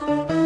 የኔ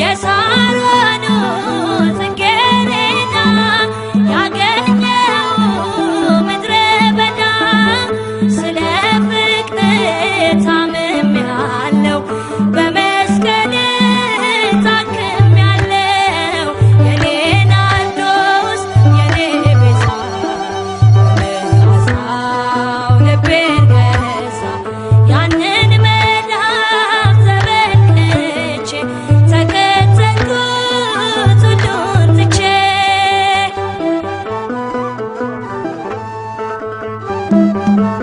የሳሮኑ Música